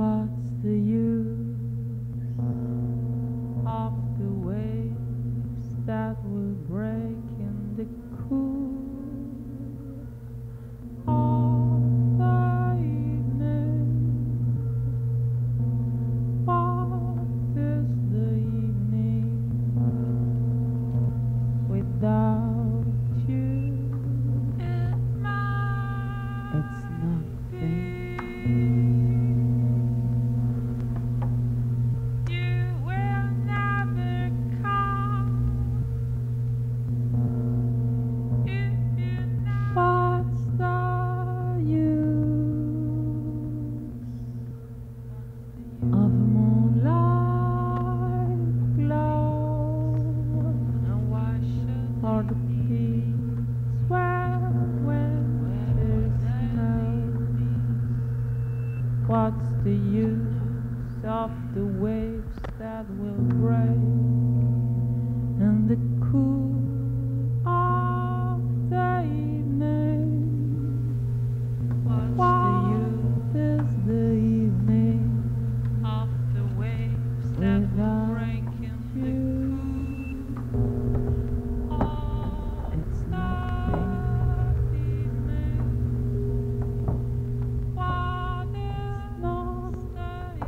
was. the use of the waves that will break and the cool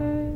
Bye.